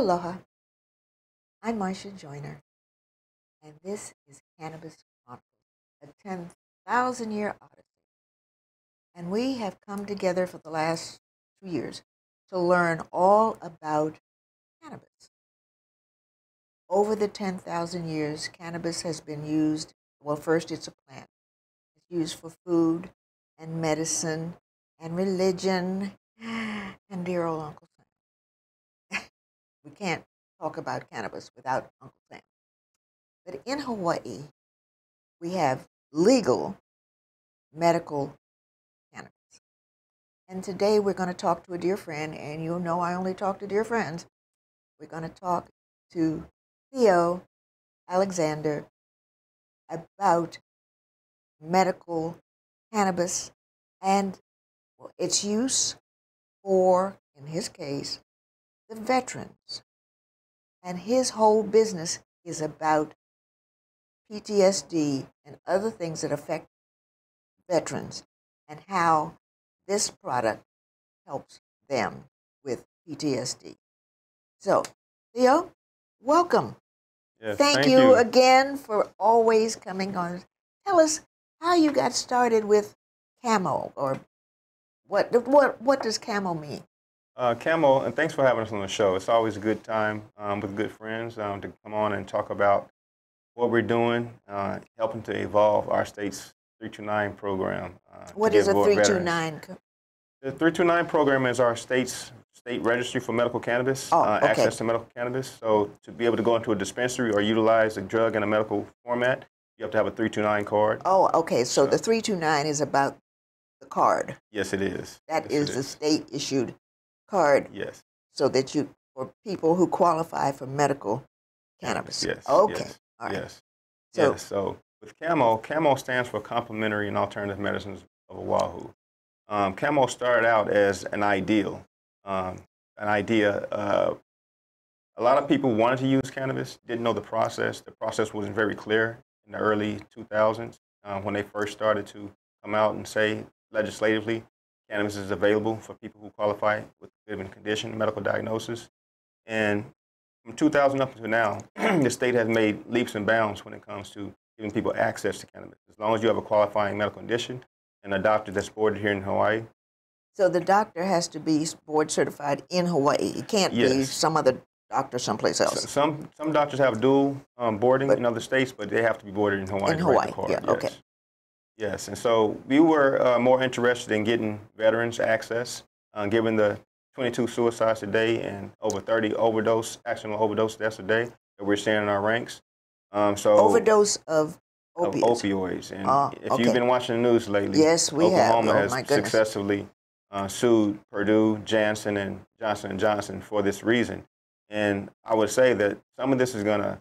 Aloha. I'm Marsha Joyner, and this is Cannabis Chronicles, a 10,000 year odyssey. And we have come together for the last two years to learn all about cannabis. Over the 10,000 years, cannabis has been used, well, first it's a plant. It's used for food and medicine and religion and dear old Uncle. We can't talk about cannabis without Uncle Sam. But in Hawaii, we have legal medical cannabis. And today we're going to talk to a dear friend, and you'll know I only talk to dear friends. We're going to talk to Theo Alexander about medical cannabis and its use for, in his case, the veterans. And his whole business is about PTSD and other things that affect veterans and how this product helps them with PTSD. So, Theo, welcome. Yes, thank, thank you, you. again for always coming on. Tell us how you got started with Camo, or what what what does Camo mean? Uh, Camo, and thanks for having us on the show. It's always a good time um, with good friends um, to come on and talk about what we're doing, uh, helping to evolve our state's 329 program. Uh, What is a more three two veterans- nine? The 329 program is our state's state registry for medical cannabis, Oh, uh, okay. access to medical cannabis. So to be able to go into a dispensary or utilize a drug in a medical format, you have to have a 329 card. Oh, okay. So the So- three two nine is about the card. Yes, it is. That Yes, is the state issued card, Yes. so that you for people who qualify for medical cannabis. Yes. Okay. Yes. All right. Yes. So- yes. So with CAMO, CAMO stands for Complementary and Alternative Medicines of Oahu. Um, CAMO started out as an ideal, um, an idea. Uh, a lot of people wanted to use cannabis, didn't know the process. The process wasn't very clear in the early 2000s uh, when they first started to come out and say legislatively cannabis is available for people who qualify with a given condition, medical diagnosis. And from 2000 up until now, the state has made leaps and bounds when it comes to giving people access to cannabis. As long as you have a qualifying medical condition and a doctor that's boarded here in Hawaii, So the doctor has to be board certified in Hawaii. It can't be some other doctor someplace else. Some some doctors have dual um, boarding But- in other states, but they have to be boarded in Hawaii. In to write the Hawaii, yeah, okay. Yes. And so we were uh, more interested in getting veterans access, uh, given the 22 suicides a day and over 30 overdose, accidental overdose deaths a day that we're seeing in our ranks. Um, so Overdose of of opioids. And Ah, if okay. you've been watching the news lately, Yes, we have. Oklahoma Oh, has successfully uh, sued Purdue, Janssen, and Johnson and Johnson for this reason. And I would say that some of this is going to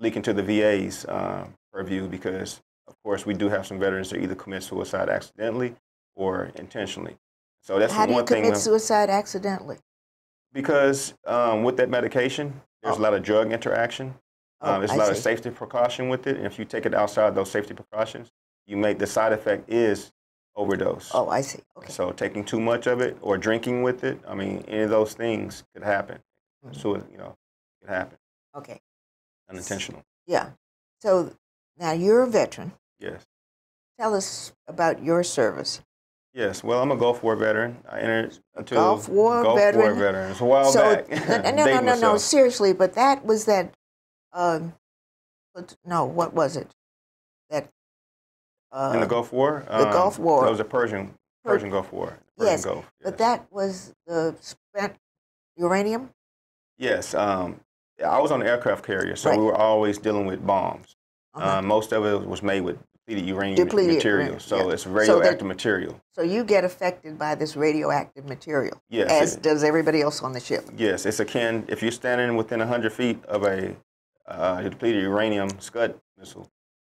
leak into the VA's uh, purview because, of course, we do have some veterans that either commit suicide accidentally or intentionally. So that's How the do you commit suicide accidentally? because um, with that medication, there's Oh. a lot of drug interaction. Oh, Um, there's a lot of safety precaution with it, and if you take it outside those safety precautions, you make the side effect is overdose. Oh, I see. Okay. So taking too much of it or drinking with it, I mean, any of those things could happen. Mhm. So you know, could happen Okay. unintentional. Yeah. So now you're a veteran. Yes. Tell us about your service. Yes. Well, I'm a Gulf War veteran. I entered into Gulf War Gulf veteran? War veteran. It's a while so back. no, no, no, no, no, seriously. But that was that. Um, no, what was it? That. Uh, In the Gulf War. the Gulf War. That was a Persian Per- Persian Gulf War. Persian Yes, Gulf. But that was the spent uranium. Yes. Um, I was on the aircraft carrier, so Right. we were always dealing with bombs. Uh-huh. Um, most of it was made with depleted uranium Depleted material, uranium, so yeah. it's So radioactive that- material. so you get affected by this radioactive material, Yes. as it- does everybody else on the ship. yes, it's akin. If you're standing within 100 feet of a uh, depleted uranium Scud missile,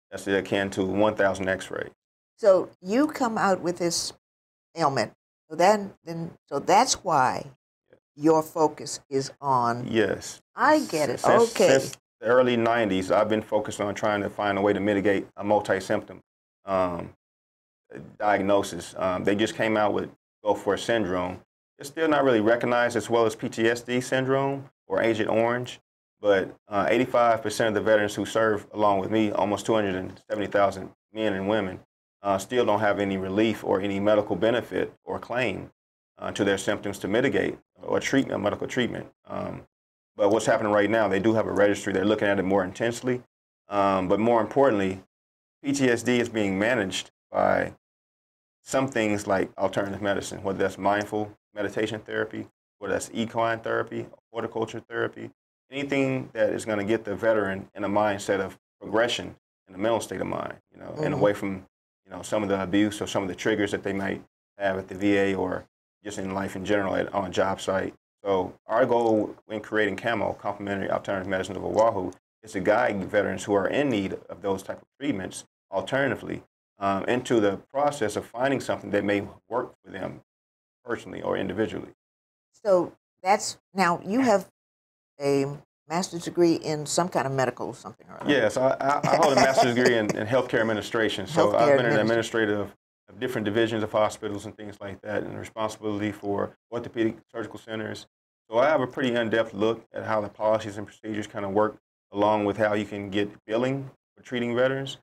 that's akin to 1,000 X-ray. So you come out with this ailment. So then, then, so that's why your focus is on. Yes. I get it. Since, okay. Since the early 90s, I've been focused on trying to find a way to mitigate a multi-symptom um, diagnosis. Um, they just came out with Gulf War syndrome. It's still not really recognized as well as PTSD syndrome or Agent Orange. But uh, 85% of the veterans who serve along with me, almost 270,000 men and women, uh, still don't have any relief or any medical benefit or claim uh, to their symptoms to mitigate or treatment, medical treatment. Um, but what's happening right now, they do have a registry. They're looking at it more intensely. Um, but more importantly, PTSD is being managed by some things like alternative medicine, whether that's mindful meditation therapy, whether that's equine therapy, horticulture therapy, anything that is going to get the veteran in a mindset of progression in a mental state of mind, you know, mm-hmm. and away from, you know, some of the abuse or some of the triggers that they might have at the VA or just in life in general at, on a job site. So our goal in creating CAMO, Complementary Alternative Medicine of Oahu, is to guide veterans who are in need of those type of treatments alternatively um, into the process of finding something that may work for them personally or individually. So that's now you have a master's degree in some kind of medical something or other. Yes, I, I, hold a master's degree in, in, healthcare administration. So healthcare I've been an administrator of, different divisions of hospitals and things like that, and responsibility for orthopedic surgical centers. So I have a pretty in-depth look at how the policies and procedures kind of work, along with how you can get billing for treating veterans.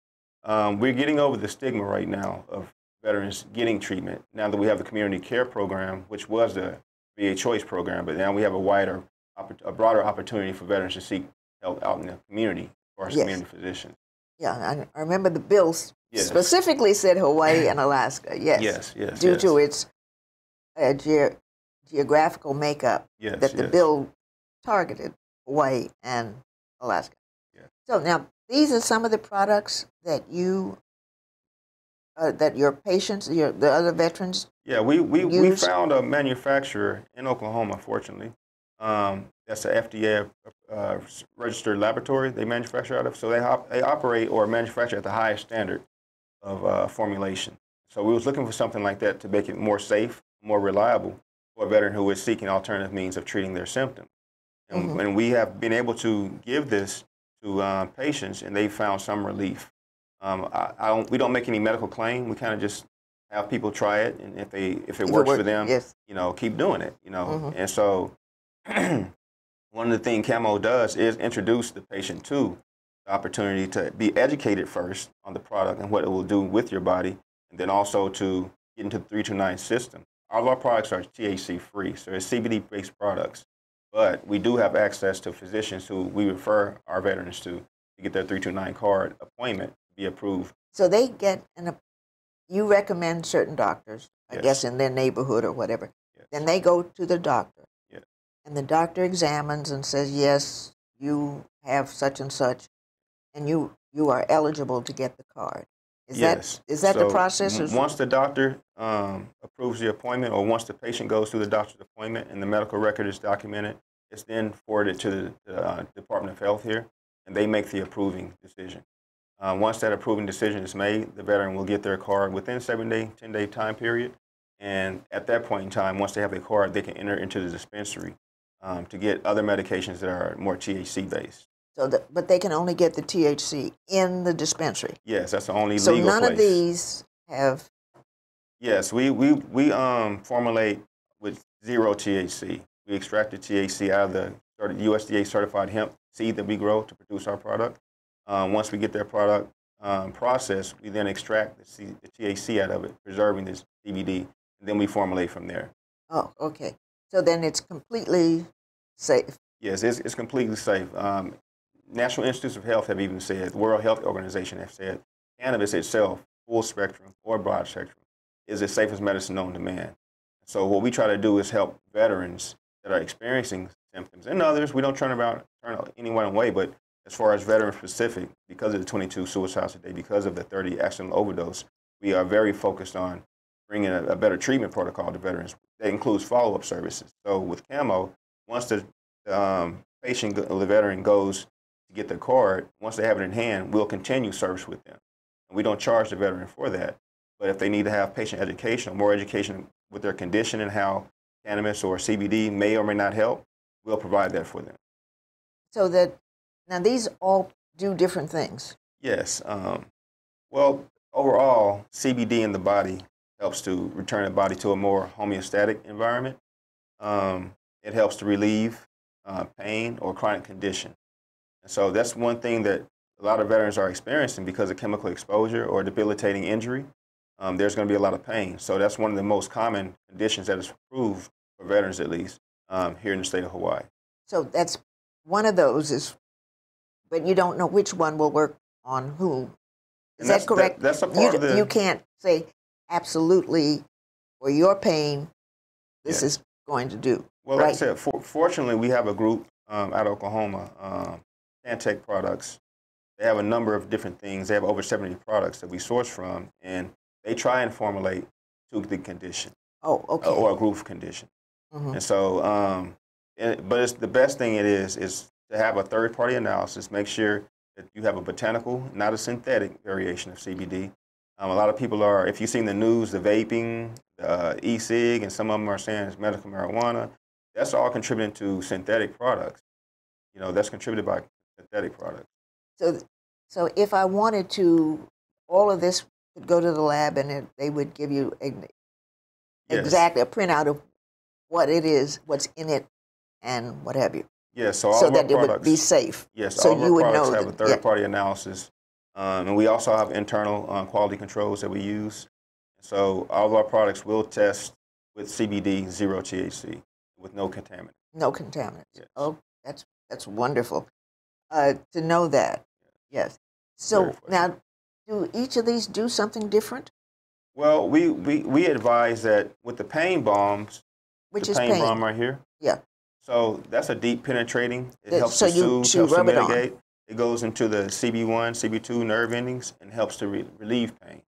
Um, we're getting over the stigma right now of veterans getting treatment. Now that we have the community care program, which was the VA Choice program, but now we have a wider, a broader opportunity for veterans to seek help out in the community for our yes. community physicians. Yeah, I remember the bills yes. specifically said Hawaii and Alaska. Yes. Yes, yes. Due yes. to its uh, ge- geographical makeup, yes, that the yes. bill targeted Hawaii and Alaska. So now these are some of the products that you uh, that your patients, your the other veterans. Yeah, we we, we found a manufacturer in Oklahoma. Fortunately, um, that's a FDA uh, registered laboratory. They manufacture out of, so they op- they operate or manufacture at the highest standard of uh, formulation. So we was looking for something like that to make it more safe, more reliable for a veteran who is seeking alternative means of treating their symptoms. And, mm-hmm. and we have been able to give this to uh, patients, and they found some relief. Um, I, I, don't, we don't make any medical claim. We kind of just have people try it, and if they if it works for them, yes. you know, keep doing it. You know, mm-hmm. and so one of the things Camo does is introduce the patient to opportunity to be educated first on the product and what it will do with your body, and then also to get into the 329 system. All of our products are THC free, so it's CBD based products. But we do have access to physicians who we refer our veterans to to get their 329 card appointment to be approved. So they get an, you recommend certain doctors, I yes. guess in their neighborhood or whatever. Yes. Then they go to the doctor. Yes. And the doctor examines and says, yes, you have such and such, and you, you are eligible to get the card. Is yes. that is that so the process? once the doctor um, approves the appointment, or once the patient goes through the doctor's appointment and the medical record is documented, it's then forwarded to the, the uh, Department of Health here, and they make the approving decision. Uh, once that approving decision is made, the veteran will get their card within seven day, ten day time period, and at that point in time, once they have their card, they can enter into the dispensary um, to get other medications that are more THC based. So, the, but they can only get the THC in the dispensary. Yes, that's the only so legal none place. of these have. Yes, we we we um formulate with zero THC. We extract the THC out of the USDA certified hemp seed that we grow to produce our product. Um, once we get that product um, processed, we then extract the, C, the, THC out of it, preserving this CBD, and then we formulate from there. Oh, okay. So then it's completely safe. Yes, it's, it's completely safe. Um, National Institutes of Health have even said, World Health Organization have said, cannabis itself, full spectrum or broad spectrum, is the safest medicine known to man. So what we try to do is help veterans that are experiencing symptoms and others. We don't turn about turn anyone away, but as far as veteran specific, because of the 22 suicides a day, because of the 30 accidental overdose, we are very focused on bringing a, a better treatment protocol to veterans. That includes follow-up services. So with Camo, once the um, patient, the veteran goes to get their card, once they have it in hand, we'll continue service with them. And we don't charge the veteran for that. But if they need to have patient education, or more education with their condition and how cannabis or CBD may or may not help, we'll provide that for them. So that now these all do different things. Yes. Um, well, overall, CBD in the body helps to return the body to a more homeostatic environment. Um, it helps to relieve uh, pain or chronic condition. So that's one thing that a lot of veterans are experiencing because of chemical exposure or debilitating injury. Um, there's going to be a lot of pain. So that's one of the most common conditions that is approved for veterans, at least um, here in the state of Hawaii. So that's one of those is, but you don't know which one will work on who. Is that correct? that's a you, part of the- you can't say absolutely for your pain, this Yeah. is going to do. Well, like I said, for, fortunately, we have a group um, out of Oklahoma, um, Products. They have a number of different things. They have over 70 products that we source from, and they try and formulate to the condition Oh, okay. or a group condition. Mhm. And so, um, it, but it's the best thing it is is to have a third party analysis. Make sure that you have a botanical, not a synthetic variation of CBD. Um, a lot of people are, if you've seen the news, the vaping, uh, e-cig, and some of them are saying it's medical marijuana. That's all contributing to synthetic products. You know, that's contributed by synthetic products. So, so if I wanted to, all of this would go to the lab and it, they would give you a, Yes. exactly a printout of what it is, what's in it, and what have you, Yes, so all so of our that it would be safe. Yes, So all of you our would products know have a yeah. third-party analysis, um, and we also have internal uh, quality controls that we use. So all of our products will test with CBD, zero THC, with no contaminant. No contaminants. Yes. Oh, that's that's wonderful uh, to know that. Yes. So now, do each of these do something different? Well, we, we, we advise that with the pain balms, Which the is pain, pain. balm right here. Yeah. So that's a deep penetrating. It That- helps so to you- soothe, helps rub to it on. mitigate. It goes into the CB1, CB2 nerve endings and helps to re- relieve pain.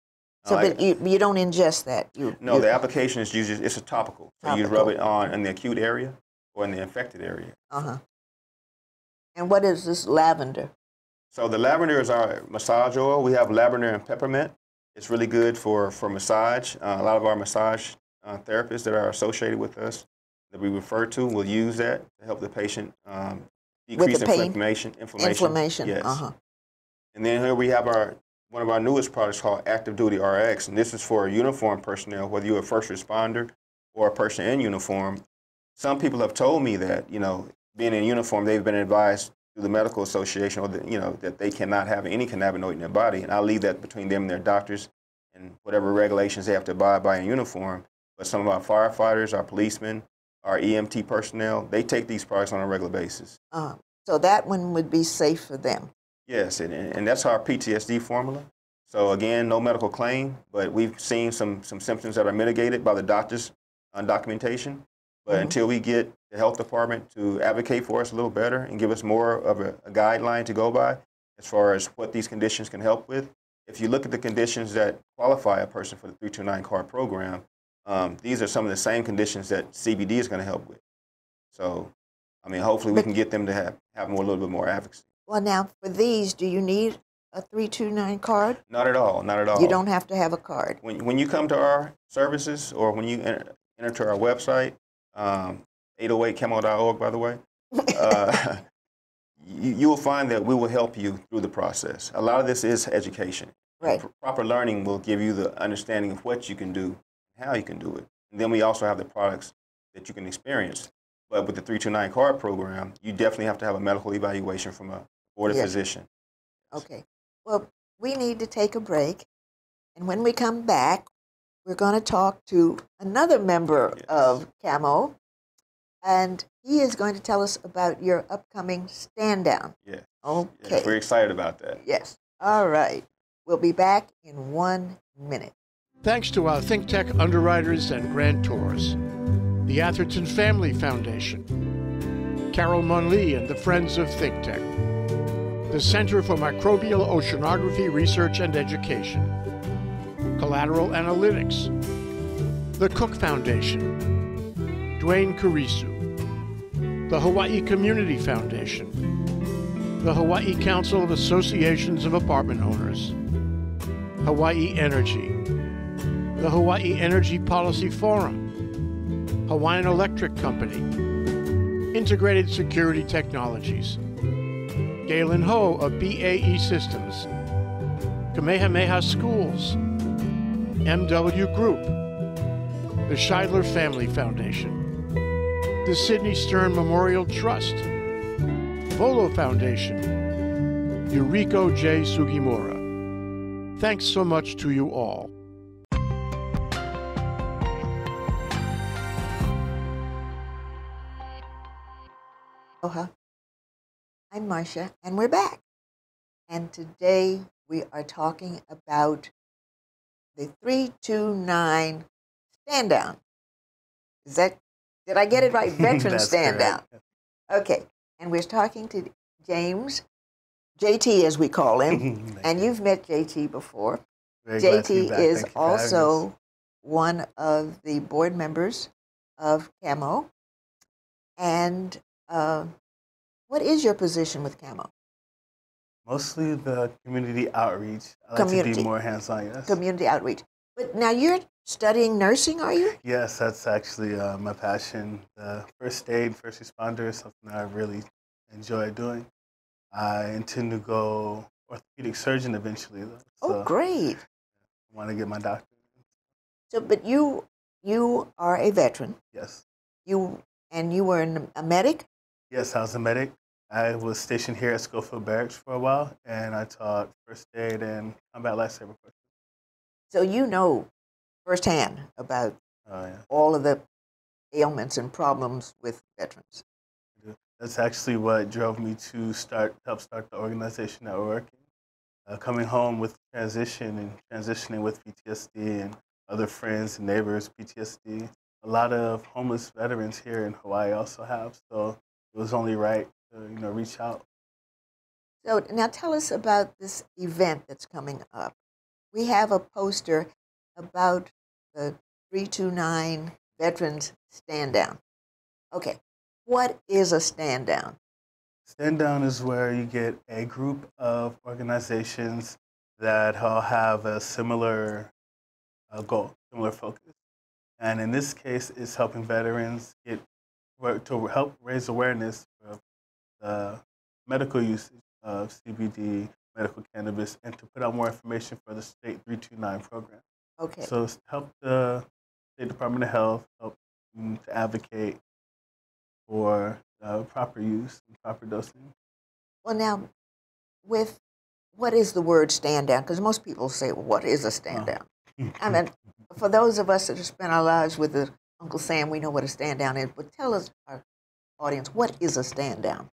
So, Uh, but you, you don't ingest that. You No, you, the application is usually it's a topical. So you rub it on in the acute area or in the infected area. Uh huh. And what is this lavender? So the lavender is our massage oil. We have lavender and peppermint. It's really good for for massage. Uh, a lot of our massage uh, therapists that are associated with us that we refer to will use that to help the patient um, decrease the pain? inflammation. Inflammation. Inflammation. Yes. Uh huh. And then here we have our one of our newest products called Active Duty RX, and this is for uniform personnel, whether you're a first responder or a person in uniform. Some people have told me that you know, being in uniform, they've been advised through the medical association, or the, you know, that they cannot have any cannabinoid in their body, and I leave that between them and their doctors, and whatever regulations they have to abide by in uniform. But some of our firefighters, our policemen, our EMT personnel, they take these products on a regular basis. Uh, so that one would be safe for them. Yes, and, and that's our PTSD formula. So again, no medical claim, but we've seen some, some symptoms that are mitigated by the doctor's uh, documentation. But Mhm. until we get the health department to advocate for us a little better and give us more of a, a guideline to go by as far as what these conditions can help with, if you look at the conditions that qualify a person for the 329 card program, um, these are some of the same conditions that CBD is going to help with. So, I mean, hopefully we But- can get them to have, have more, a little bit more advocacy. Well, now for these, do you need a three two nine card? Not at all, not at all. You don't have to have a card. when, when you come to our services or when you enter, enter to our website, um, 808camo.org, by the way, uh, you, you will find that we will help you through the process. A lot of this is education. Right. Pro- Proper learning will give you the understanding of what you can do, how you can do it. And then we also have the products that you can experience. But with the 329 card program, you definitely have to have a medical evaluation from a boarded Yeah. physician. Okay. Well, we need to take a break. And when we come back, we're going to talk to another member Yes. of CAMO. And he is going to tell us about your upcoming stand down. Yes. Okay. Yes, we're excited about that. Yes. All right. We'll be back in one minute. Thanks to our ThinkTech underwriters and grantors, the Atherton Family Foundation, Carol Munley and the Friends of ThinkTech, the Center for Microbial Oceanography Research and Education, Collateral Analytics, the Cook Foundation, Duane Kurisu, the Hawaii Community Foundation, the Hawaii Council of Associations of Apartment Owners, Hawaii Energy, the Hawaii Energy Policy Forum, Hawaiian Electric Company, Integrated Security Technologies, Galen Ho of BAE Systems, Kamehameha Schools, MW Group, the Scheidler Family Foundation, the Sidney Stern Memorial Trust, Volo Foundation, Yuriko J. Sugimura. Thanks so much to you all. Aloha. I'm Marsha, and we're back. And today we are talking about the 329 stand down. Is that, did I get it right? Veteran That's stand down. correct. Okay. And we're talking to James, JT as we call him. And you. you've met JT before. Very glad to be JT is Thank you for having us. also one of the board members of CAMO. And uh, what is your position with CAMO? mostly the community outreach. I like to be more hands-on. Yes. Community outreach. But now you're studying nursing, are you? yes, that's actually uh, my passion. The first aid, first responder is something I really enjoy doing. I intend to go orthopedic surgeon eventually. Though, Oh, so great. I want to get my doctorate. So, but you you are a veteran. Yes. You and you were an, a medic. Yes, I was a medic. I was stationed here at Schofield Barracks for a while, and I taught first aid and combat lifesaver courses. So you know firsthand about Oh, yeah. all of the ailments and problems with veterans. That's actually what drove me to start help start the organization that we're working. Uh, coming home with transition and transitioning with PTSD and other friends and neighbors PTSD. A lot of homeless veterans here in Hawaii also have, so it was only right to you know reach out. So now tell us about this event that's coming up. We have a poster about the 329 Veterans Stand Down. Okay, what is a stand down? Stand down is where you get a group of organizations that all have a similar uh, goal, similar focus. And in this case, it's helping veterans get to help raise awareness of the medical usage of CBD, medical cannabis, and to put out more information for the state 329 program. Okay, So help the State Department of Health help to advocate for uh, proper use and proper dosing. well, now with what is the word stand down? Because most people say, well, what is a stand down? I mean, for those of us that have spent our lives with the Uncle Sam, we know what a stand down is. But tell us, our audience, what is a stand down?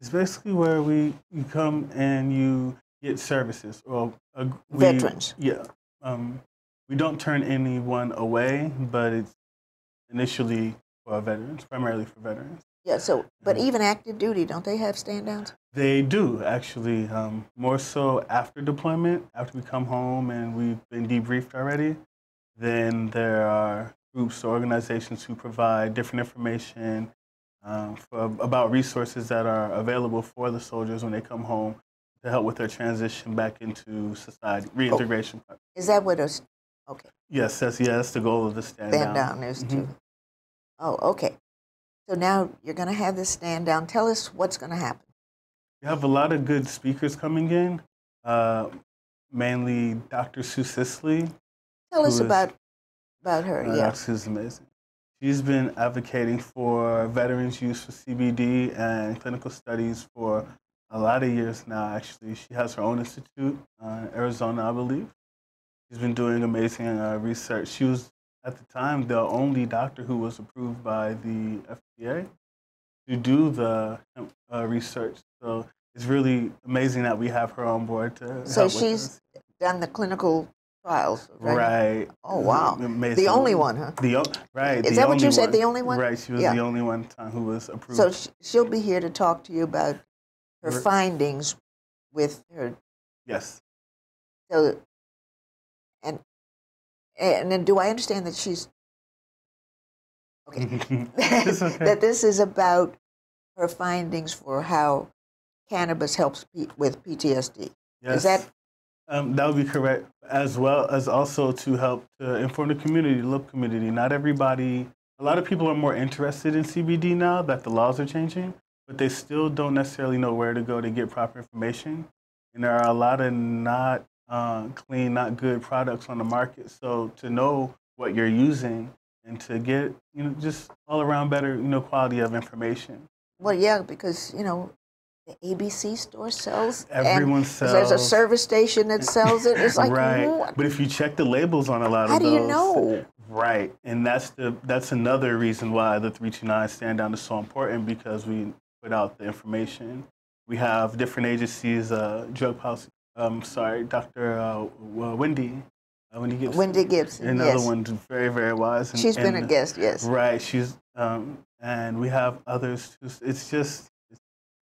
It's basically where we you come and you get services or uh, we, Veterans. Yeah, um, we don't turn anyone away, but it's initially for veterans, primarily for veterans. Yeah. So, but even active duty, don't they have stand downs? They do actually, um, more so after deployment, after we come home and we've been debriefed already. Then there are groups or organizations who provide different information um, for, about resources that are available for the soldiers when they come home to help with their transition back into society, reintegration. Is that what a okay Yes, that's yeah, that's the goal of the stand, down. stand down. down is to? Mhm. Oh, okay. So now you're going to have this stand down. Tell us what's going to happen. We have a lot of good speakers coming in, uh, mainly Dr. Sue Sisley. Tell us is- about about her. Uh, yeah. Dr. Sue's amazing. She's been advocating for veterans' use for CBD and clinical studies for a lot of years now, actually. She has her own institute uh, in Arizona, I believe. She's been doing amazing uh, research. She was, at the time, the only doctor who was approved by the FDA to do the uh, research. So it's really amazing that we have her on board to So she's. Done the clinical trials, right? Right. Oh, wow. Amazing. The only one, huh? The o- right. Is the that what you said, one. the only one? Right. She was Yeah. the only one who was approved. So she'll be here to talk to you about her findings with her. yes. So, and then do I understand that she's okay? That this is about her findings for how cannabis helps P- with PTSD. yes. Is that Um, that would be correct, as well as also to help to inform the community, the local community. Not everybody, a lot of people are more interested in CBD now that the laws are changing, but they still don't necessarily know where to go to get proper information. And there are a lot of not uh, clean, not good products on the market. So to know what you're using and to get you know just all around better you know quality of information. Well, yeah, because you know the ABC store sells. Everyone There's a service station that sells it. It's like right, what? but if you check the labels on a lot How of those, how do you know? Right, and that's the that's another reason why the three two nine stand down is so important because we put out the information. We have different agencies, uh, drug policy. Um, sorry, Dr. Uh, Wendy, uh, Wendy Gibson. Wendy Gibson. Another yes. one's very very wise. and- She's been a guest. Yes. Right, she's um, and we have others too. It's just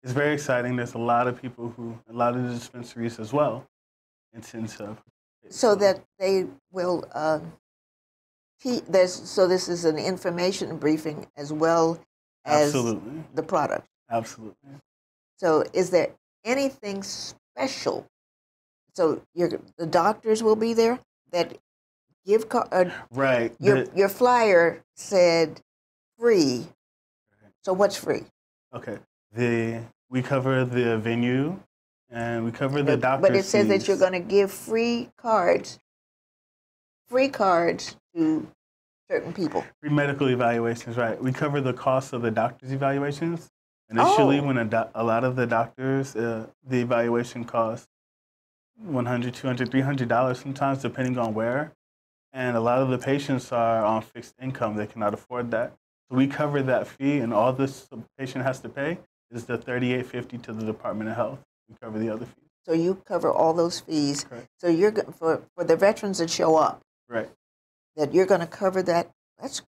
it's, very exciting. There's a lot of people who a lot of the dispensaries as well intend to. So that they will. Uh, te- there's so this is an information briefing as well as absolutely, the product. absolutely. So is there anything special? So your the doctors will be there that give uh, Right. your the- your flyer said free. So what's free? Okay. The we cover the venue and we cover the doctor. but it says that you're going to give free cards, free cards to certain people. free medical evaluations, right? We cover the cost of the doctor's evaluations. Initially, Oh. when a, doc- a lot of the doctors, uh, the evaluation costs 100 200 300 dollars sometimes, depending on where. And a lot of the patients are on fixed income; they cannot afford that. So we cover that fee, and all this patient has to pay is the 38.50 to the Department of Health. We cover the other fees. So you cover all those fees. Correct. So you're for for the veterans that show up Right. that you're going to cover that. That's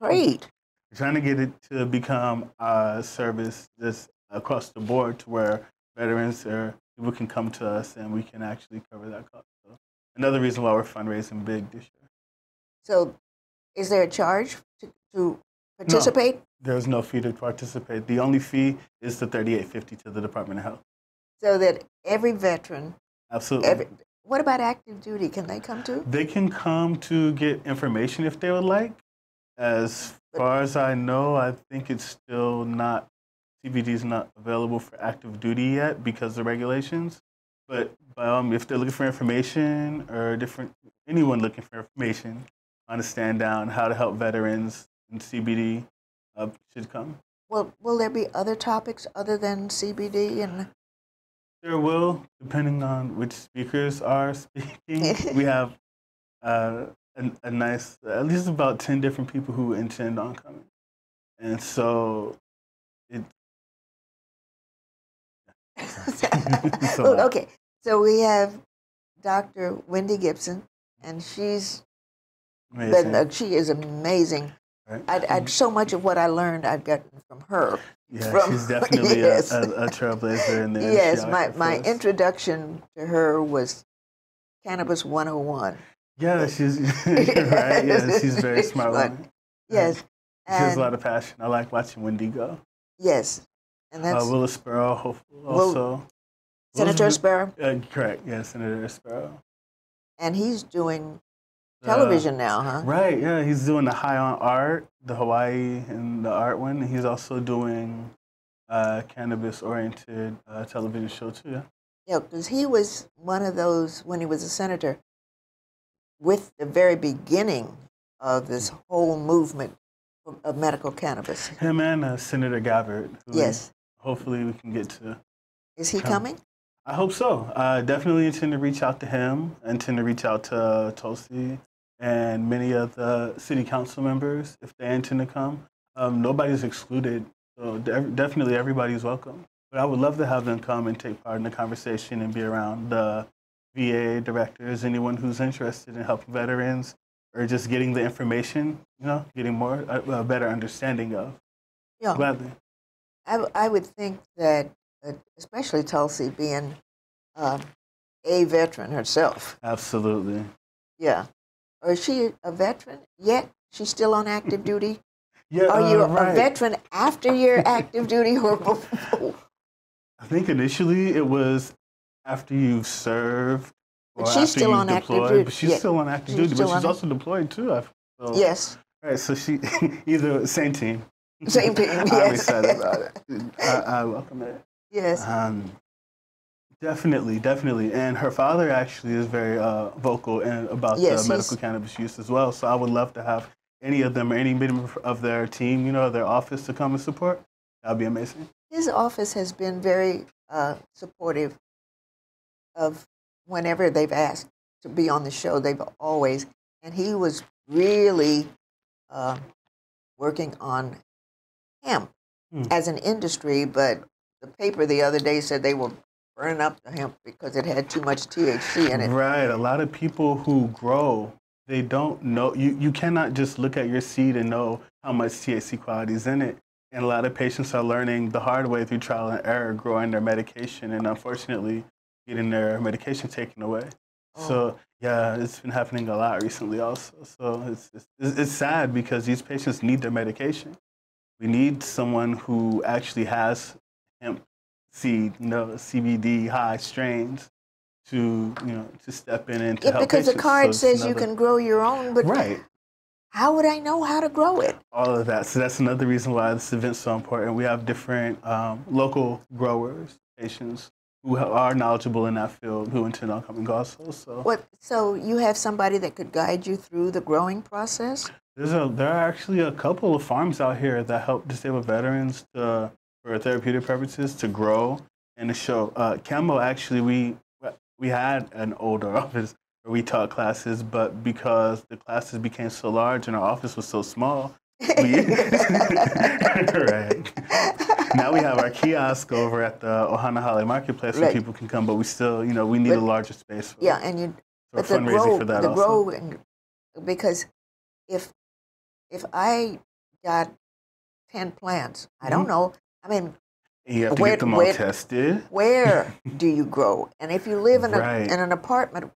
great. We're trying to get it to become a service just across the board to where veterans or people can come to us and we can actually cover that cost. So another reason why we're fundraising big this year. So is there a charge to, to participate? No, There's no fee to participate. The only fee is the thirty-eight fifty to the Department of Health. So that every veteran, Absolutely. every what about active duty? Can they come too? They can come to get information if they would like. As far as I know, I think it's still not, CBD is not available for active duty yet because of regulations. But um, if they're looking for information or different, anyone looking for information on a stand down, how to help veterans in CBD uh, should come. Well, will there be other topics other than CBD and There will, depending on which speakers are speaking. we have uh, a, a nice, at least about 10 different people who intend on coming. And so it, It's okay, so we have Dr. Wendy Gibson, and she's been, uh, she is amazing. right? I, I, so much of what I learned I've gotten from her. yeah, from- she's definitely yes. a, a, a trailblazer in the yes, my, my introduction to her was Cannabis 101. Yeah, she's right. Yeah, she's very smart. Yes. She has a lot of passion. I like watching Wendy go. yes. And Uh, Will Espero, hopefully, Will- also. Senator Willis- Espero. Uh, correct. Yeah, Senator Espero. And he's doing Uh, television now, huh? Right, yeah, he's doing the High on Art, the Hawaii and the art one. He's also doing uh, cannabis-oriented uh, television show too. Yeah. Yeah, because he was one of those when he was a senator with the very beginning of this whole movement of- of medical cannabis. Him and uh, Senator Gabbard. who Yes. Hopefully, we can get to. Is he Come. coming? I hope so. I definitely intend to reach out to him. I intend to reach out to Tulsi and many of the city council members if they intend to come. Um, nobody's excluded, so de- definitely everybody's welcome. But I would love to have them come and take part in the conversation and be around the VA directors, anyone who's interested in helping veterans or just getting the information, you know, getting more a, a better understanding of. Yeah. Gladly. I, I would think that, uh, especially Tulsi being um, a veteran herself. Absolutely. Yeah. Or is she a veteran yet? She's still on active duty? Yeah. Are you uh, a veteran after your active duty or before? I think initially it was after you've served. But or she's still on active duty. But she's Yeah. still on active She's duty, but she's also deployed too. I feel. Yes. Right, so she either same team. Same I'm yes. excited about it. I, I welcome it. Yes. Um, definitely, definitely. And her father actually is very uh, vocal and about Yes, the medical cannabis use as well. So I would love to have any of them or any member of their team, you know, their office to come and support, that would be amazing. His office has been very uh, supportive of whenever they've asked to be on the show. They've always, and he was really uh, working on hemp Hmm. as an industry, but the paper the other day said they were burning up the hemp because it had too much THC in it. Right. A lot of people who grow, they don't know. You, you cannot just look at your seed and know how much THC quality is in it. And a lot of patients are learning the hard way through trial and error, growing their medication, and unfortunately, getting their medication taken away. So yeah, it's been happening a lot recently, also. So it's, it's it's sad because these patients need their medication. We need someone who actually has hemp seed, you know, CBD high strains, to you know to step in and to Yeah, help because the card So says you can grow your own, but right how would I know how to grow it? all of that. So that's another reason why this event's so important. We have different um, local growers, patients who are knowledgeable in that field who intend on coming also. So What? So you have somebody that could guide you through the growing process? There's a there are actually a couple of farms out here that help disabled veterans to, for therapeutic purposes to grow and to show. Uh, Camo actually we we had an older office where we taught classes, but because the classes became so large and our office was so small, we right. Now we have our kiosk over at the Ohana Hale Marketplace where people can come, but we still, you know, we need But- a larger space. For, Yeah, and you for but the fundraising grow, for that the also. grow, and- because if if I got ten plants, I don't Mhm. know. I mean, you have to where- get them all where- tested. where do you grow? And if you live in a Right. in an apartment,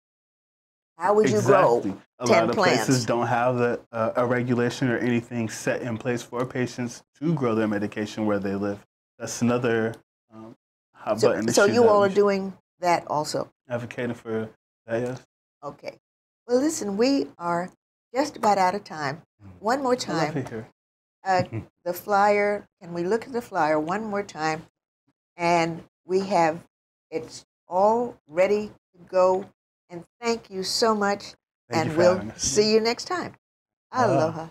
how would you grow? A 10 lot of plants? places don't have uh, a regulation or anything set in place for patients to grow their medication where they live. That's another um, hot So, button so you all are doing that also. advocating for that. Yes. Okay. Well, listen, we are just about out of time. One more time. Uh, the flyer, can we look at the flyer one more time? And we have, it's all ready to go. And thank you so much. Thank and we'll see you next time. Bye. Aloha.